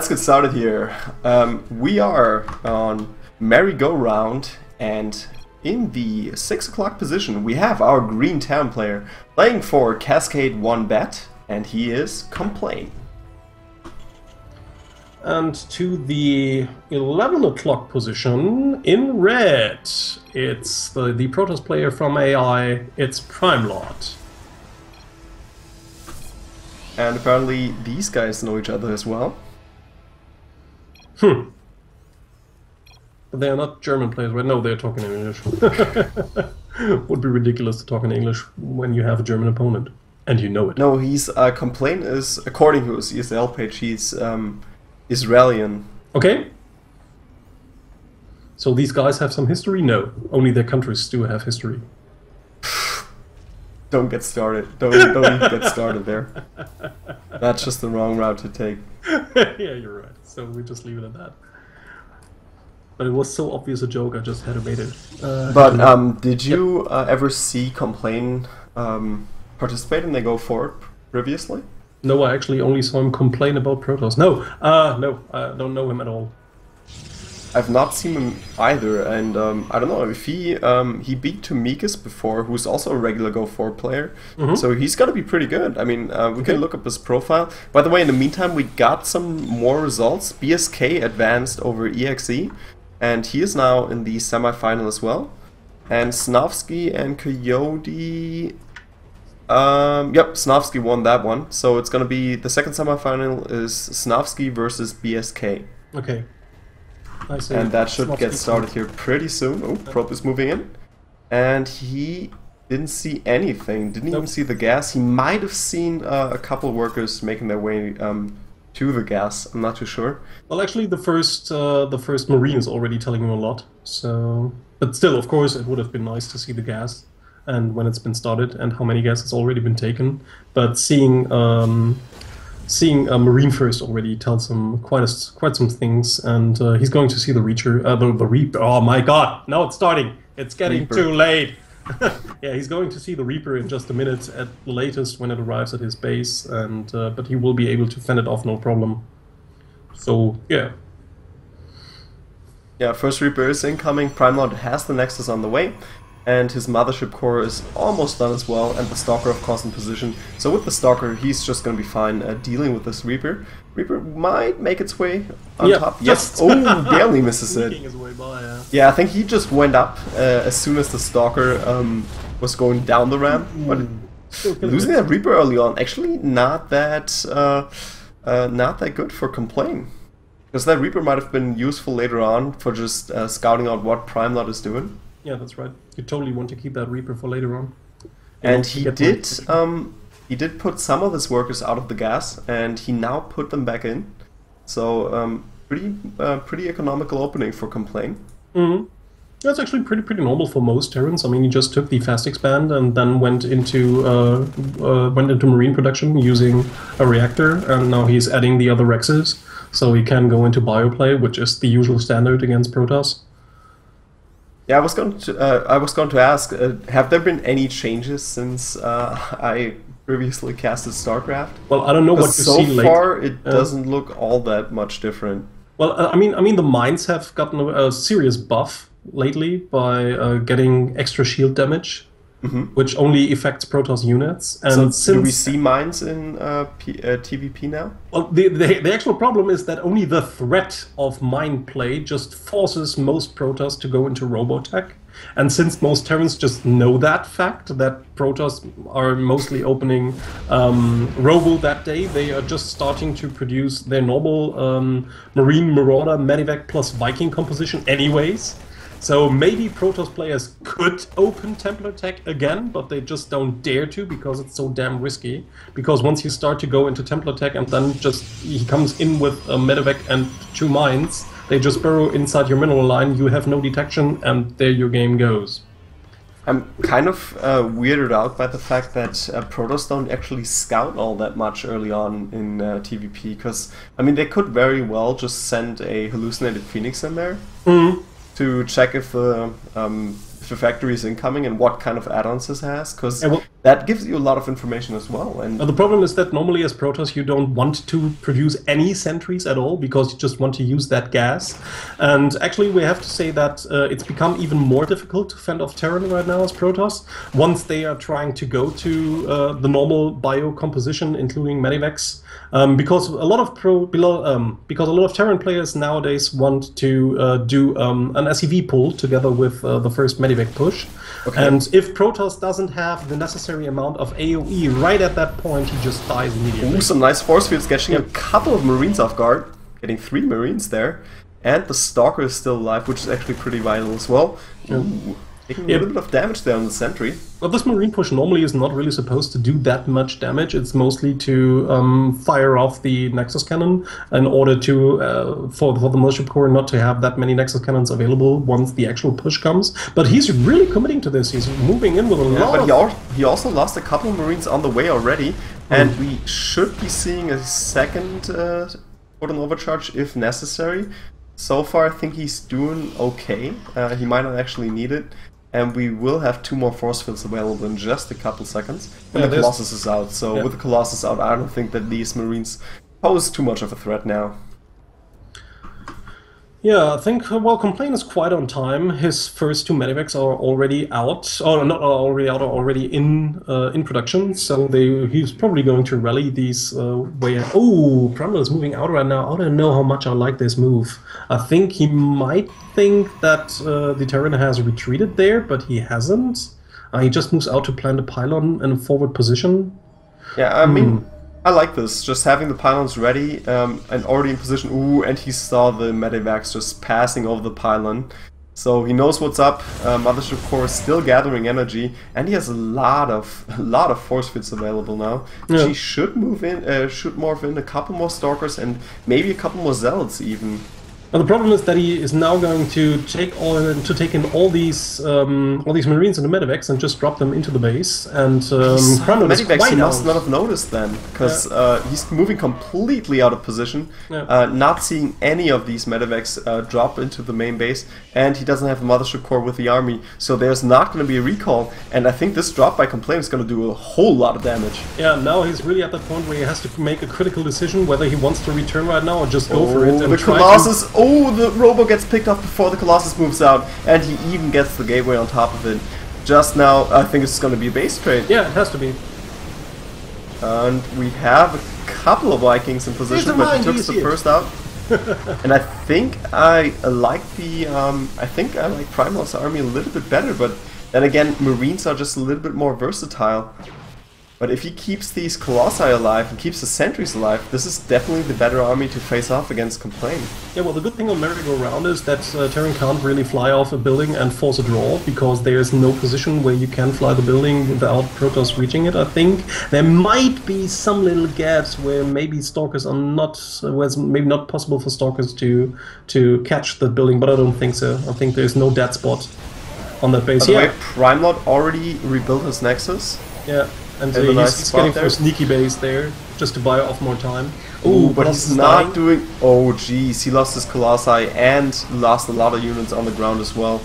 Let's get started here. Um, we are on merry-go-round, and in the 6 o'clock position, we have our green town player playing for Cascade 1 bet, and he is Complain. And to the 11 o'clock position in red, it's the, the Protoss player from AI, it's PrimeLoT. And apparently these guys know each other as well. Hmm. But they are not German players, right? No, they're talking in English. Would be ridiculous to talk in English when you have a German opponent and you know it. No, he's uh, Complain is according to his ESL page, he's um, Israelian. Okay. So these guys have some history? No, only their countries do have history. Don't get started. Don't don't even get started there. That's just the wrong route to take. yeah, you're right. So we just leave it at that. But it was so obvious a joke, I just had to make it. Uh, But um, did you uh, ever see Complain um, participate in They Go Forward previously? no, I actually only saw him complain about Protoss. No, uh, no, I don't know him at all. I've not seen him either, and um, I don't know if he um, he beat Tomikis before, who's also a regular Go Forward player. So he's got to be pretty good. I mean, uh, we can look up his profile. By the way, in the meantime, we got some more results. BSK advanced over EXE, and he is now in the semifinal as well. And Snovsky and Coyote. Um, yep, Snovsky won that one. So it's gonna be the second semifinal is Snovsky versus BSK. Okay. I see. And that should get started here pretty soon. Oh, Probe is moving in. And he didn't see anything, didn't even see the gas. He might have seen uh, a couple workers making their way um, to the gas. I'm not too sure. Well, actually, the first uh, the first Marine is already telling you a lot. So, but still, of course, it would have been nice to see the gas and when it's been started and how many gas has already been taken. But seeing um, seeing a Marine first already tells him quite a, quite some things, and uh, he's going to see the Reacher, uh, the, the Reaper. Oh my God! Now it's starting. It's getting Reaper. too late. yeah, he's going to see the Reaper in just a minute at the latest when it arrives at his base, and uh, but he will be able to fend it off no problem. So yeah, Yeah, first Reaper is incoming. PrimeLoT has the Nexus on the way. And his Mothership Core is almost done as well. And the Stalker, of course, in position. So with the Stalker, he's just going to be fine uh, dealing with this Reaper. Reaper might make its way on Yeah, top. just- Yes. Oh, barely misses it. his way by. Yeah. Yeah, I think he just went up uh, as soon as the Stalker um, was going down the ramp. But Still killing losing that Reaper early on, actually not that uh, uh, not that good for Complain. Because that Reaper might have been useful later on for just uh, scouting out what PrimeLoT is doing. Yeah, that's right. You totally want to keep that Reaper for later on. You And he did um, he did put some of his workers out of the gas, and he now put them back in. So um, pretty uh, pretty economical opening for Complain. Mhm. That's actually pretty pretty normal for most Terrans. I mean, he just took the fast expand and then went into uh, uh, went into marine production using a reactor, and now he's adding the other Rexes, so he can go into bioplay, which is the usual standard against Protoss. Yeah, I was going to. Uh, I was going to ask: uh, Have there been any changes since uh, I previously casted StarCraft? Well, I don't know what you so see later. far, it Uh, doesn't look all that much different. Well, uh, I mean, I mean, the mines have gotten a, a serious buff lately by uh, getting extra shield damage, which only affects Protoss units. And So, since do we see mines in uh, P- uh, TVP now? Well, the, the, the actual problem is that only the threat of mind play just forces most Protoss to go into Robotech. And since most Terrans just know that fact, that Protoss are mostly opening um, Robo that day, they are just starting to produce their normal um, Marine Marauder Medivac plus Viking composition anyways. So maybe Protoss players could open Templar Tech again, but they just don't dare to because it's so damn risky. Because once you start to go into Templar Tech and then just he comes in with a Medivac and two mines, they just burrow inside your mineral line, you have no detection, and there your game goes. I'm kind of uh, weirded out by the fact that uh, Protoss don't actually scout all that much early on in uh, TVP. Because I mean, they could very well just send a hallucinated Phoenix in there to check if the um, if the factory is incoming and what kind of add-ons this has. Because Yeah, well- that gives you a lot of information as well. And the problem is that normally as Protoss you don't want to produce any sentries at all because you just want to use that gas. And actually we have to say that uh, it's become even more difficult to fend off Terran right now as Protoss once they are trying to go to uh, the normal bio composition including Medivacs. Um, because a lot of pro below um, because a lot of Terran players nowadays want to uh, do um, an SCV pull together with uh, the first Medivac push. Okay. And if Protoss doesn't have the necessary amount of AoE right at that point, he just dies immediately. Ooh, some nice force fields catching a couple of Marines off guard, getting three Marines there. And the Stalker is still alive, which is actually pretty vital as well. Ooh, taking a little bit of damage there on the sentry. Well, this Marine push normally is not really supposed to do that much damage. It's mostly to um, fire off the Nexus cannon in order to uh, for, for the Mothership Core not to have that many Nexus cannons available once the actual push comes. But he's really committing to this. He's moving in with a Yeah, lot but he, al- he also lost a couple of Marines on the way already, and we should be seeing a second uh, Photon Overcharge if necessary. So far, I think he's doing okay. Uh, he might not actually need it, and we will have two more force fields available in just a couple seconds. And Yeah, the Colossus is out, so Yeah. with the Colossus out, I don't think that these Marines pose too much of a threat now. Yeah, I think uh, well, Complain is quite on time. His first two medivacs are already out, or not already out, are already in uh, in production. So they he's probably going to rally these uh, way. Oh, PrimeLoT is moving out right now. I don't know how much I like this move. I think he might think that uh, the Terran has retreated there, but he hasn't. Uh, he just moves out to plant a pylon in a forward position. Yeah, I mean, I like this. Just having the pylons ready um, and already in position. Ooh, and he saw the Medivacs just passing over the pylon. So he knows what's up. Uh, Mothership Core is still gathering energy, and he has a lot of a lot of force fields available now. Yeah. She should move in, uh, should morph in a couple more stalkers and maybe a couple more zealots even. The problem is that he is now going to take all to take in all these um, all these marines and the medevacs and just drop them into the base. And um, the is quite he must not have noticed then, because uh, he's moving completely out of position, Yeah. uh, not seeing any of these medevacs uh, drop into the main base, and he doesn't have a mothership core with the army, so there's not going to be a recall, and I think this drop by Complain is going to do a whole lot of damage. Yeah, now he's really at that point where he has to make a critical decision whether he wants to return right now or just go for it. Oh, and the try to- Colossus! Oh, the Robo gets picked up before the Colossus moves out, and he even gets the gateway on top of it. Just now, I think it's going to be a base trade. Yeah, it has to be. And we have a couple of Vikings in position, but he took the first out. and I think I like the um, I think I like PrimeLoT's army a little bit better, but then again, Marines are just a little bit more versatile. But if he keeps these Colossi alive and keeps the sentries alive, this is definitely the better army to face off against Complain. Yeah, well, the good thing on merry-go-round is that uh, Terran can't really fly off a building and force a draw because there's no position where you can fly the building without Protoss reaching it. I think there might be some little gaps where maybe stalkers are not, uh, where it's maybe not possible for stalkers to to catch the building, but I don't think so. I think there's no dead spot on that base. By the way, Yeah, PrimeLoT already rebuilt his Nexus. yeah, and In uh, a nice he's, he's spot getting for there. a sneaky base there just to buy off more time. Ooh, but he's not dying. doing. Oh, jeez, he lost his Colossi and lost a lot of units on the ground as well.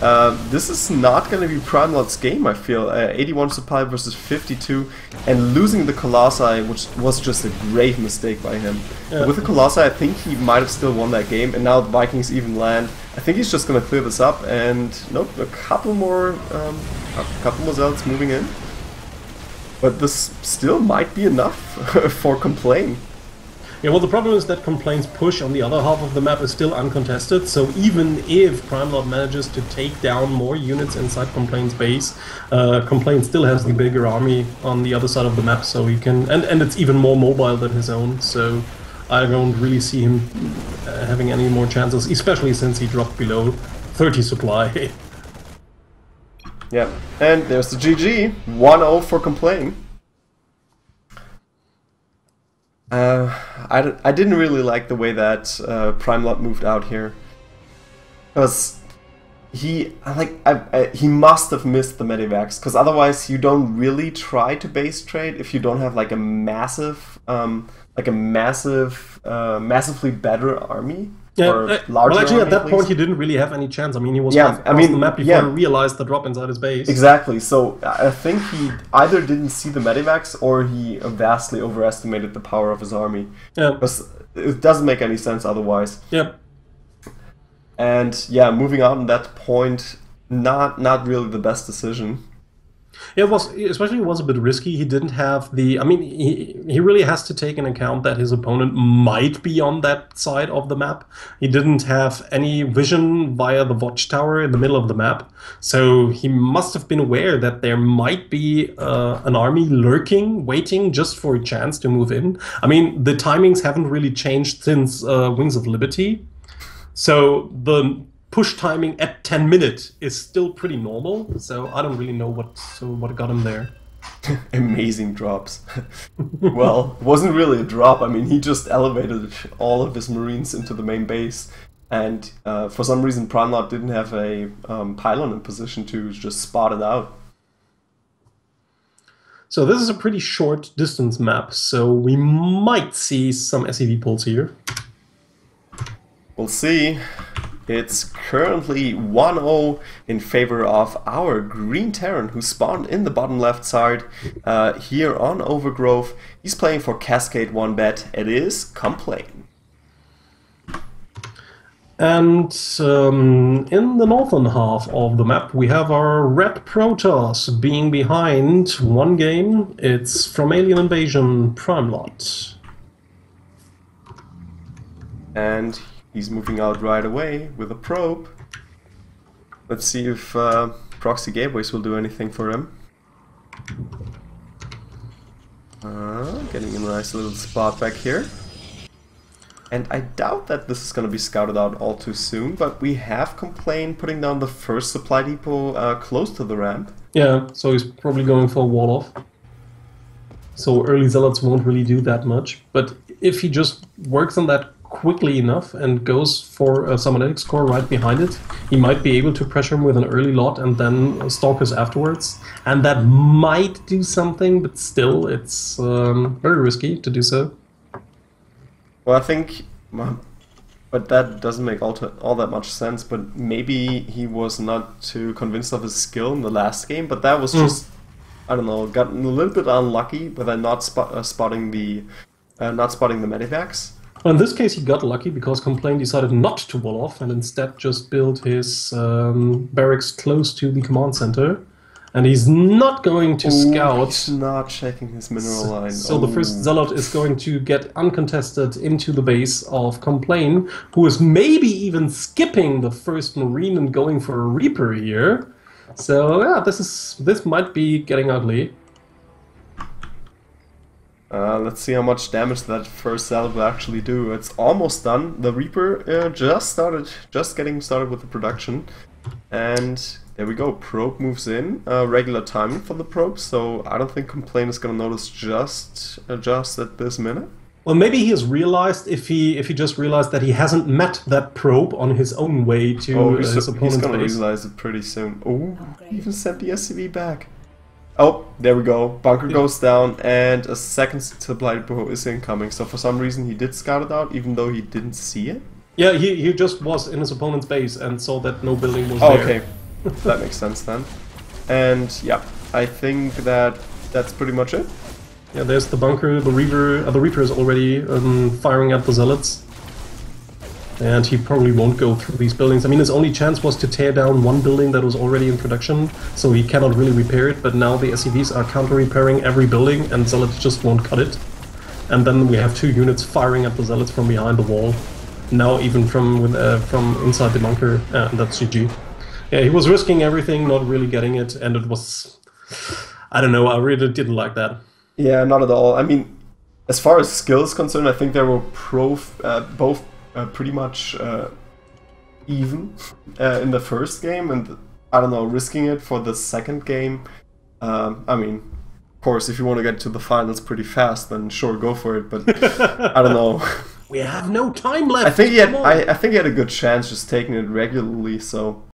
Uh, this is not going to be PrimeLoT's game, I feel. Uh, 81 supply versus 52, and losing the Colossi, which was just a grave mistake by him. Yeah. With the Colossi, I think he might have still won that game, and now the Vikings even land. I think he's just going to clear this up, and nope, a couple more, um, a couple more zealots moving in. But this still might be enough for Complain. Yeah, well, the problem is that Complain's push on the other half of the map is still uncontested, so even if PrimeLoT manages to take down more units inside Complain's base, uh, Complain still has the bigger army on the other side of the map, so he can... And, and it's even more mobile than his own, so I don't really see him uh, having any more chances, especially since he dropped below 30 supply. Yeah, and there's the GG. 1-0 for Complain. Uh, I, I didn't really like the way that uh, PrimeLoT moved out here. Because he, like, I, I, he must have missed the Medivacs. Because otherwise you don't really try to base trade if you don't have like a massive, um, like a massive, uh, massively better army. Yeah, or uh, well, actually, at that at point, he didn't really have any chance. I mean, he was Yeah, I mean, the map before yeah. he realized the drop inside his base. Exactly. So I think he either didn't see the medivacs or he vastly overestimated the power of his army. Yeah, it doesn't make any sense otherwise. yeah. And yeah, moving on that point, not not really the best decision. It was especially it was a bit risky. He didn't have the. I mean, he he really has to take in account that his opponent might be on that side of the map. He didn't have any vision via the watchtower in the middle of the map, so he must have been aware that there might be uh, an army lurking, waiting just for a chance to move in. I mean, the timings haven't really changed since uh, Wings of Liberty, so the push timing at 10 minutes is still pretty normal. So I don't really know what so what got him there. Amazing drops. well, it wasn't really a drop. I mean, he just elevated all of his marines into the main base. And uh, for some reason, PrimeLoT didn't have a um, pylon in position to just spot it out. So this is a pretty short distance map, so we might see some SCV pulls here. We'll see. It's currently 1-0 in favor of our Green Terran, who spawned in the bottom left side uh, here on Overgrowth. He's playing for Cascade 1 bet. It is Complain. And um, in the northern half of the map, we have our Red Protoss being behind one game. It's from Alien Invasion PrimeLoT. And he's moving out right away with a probe. Let's see if uh, proxy gateways will do anything for him. Uh, getting a nice little spot back here. And I doubt that this is going to be scouted out all too soon, but we have complained putting down the first supply depot uh, close to the ramp. Yeah, so he's probably going for a wall off. So early zealots won't really do that much. But if he just works on that quickly enough and goes for a Cybernetics core right behind it, he might be able to pressure him with an early lot and then stalkers afterwards. And that might do something, but still, it's um, very risky to do so. Well, I think, but that doesn't make all, to, all that much sense. But maybe he was not too convinced of his skill in the last game. But that was just, I don't know, gotten a little bit unlucky by then not spot, uh, spotting the, uh, not spotting the medivacs. In this case, he got lucky because Complain decided not to wall off and instead just built his um, barracks close to the command center. And he's not going to Ooh, scout. He's not checking his mineral line. So the first zealot is going to get uncontested into the base of Complain, who is maybe even skipping the first marine and going for a reaper here. So yeah, this is this might be getting ugly. Uh, let's see how much damage that first cell will actually do. It's almost done. The Reaper uh, just started, just getting started with the production, and there we go. Probe moves in. Uh, regular timing for the probe, so I don't think Complain is gonna notice just uh, just at this minute. Well, maybe he has realized if he if he just realized that he hasn't met that probe on his own way to Oh, uh, he's, his he's opponent's gonna base. realize it pretty soon. Oh, he even sent the SCV back. Oh, there we go. Bunker goes down, and a second supply depot is incoming. So for some reason, he did scout it out, even though he didn't see it. Yeah, he, he just was in his opponent's base and saw that no building was Oh, there. okay, that makes sense then. And yeah, I think that that's pretty much it. Yeah, there's the bunker. The Reaper, uh, the Reaper is already um, firing at the zealots, and he probably won't go through these buildings. I mean, his only chance was to tear down one building that was already in production, so he cannot really repair it. But now the SCVs are counter-repairing every building, and zealots just won't cut it. And then we have two units firing at the zealots from behind the wall. Now even from uh, from inside the bunker, uh, that's GG. Yeah, he was risking everything, not really getting it, and it was. I don't know. I really didn't like that. Yeah, not at all. I mean, as far as skill is concerned, I think there were pro uh, both uh, pretty much uh, even uh, in the first game, and I don't know, risking it for the second game. Um, I mean, of course, if you want to get to the finals pretty fast, then sure, go for it. But I don't know. We have no time left. I think he had. I, I think he had a good chance just taking it regularly. So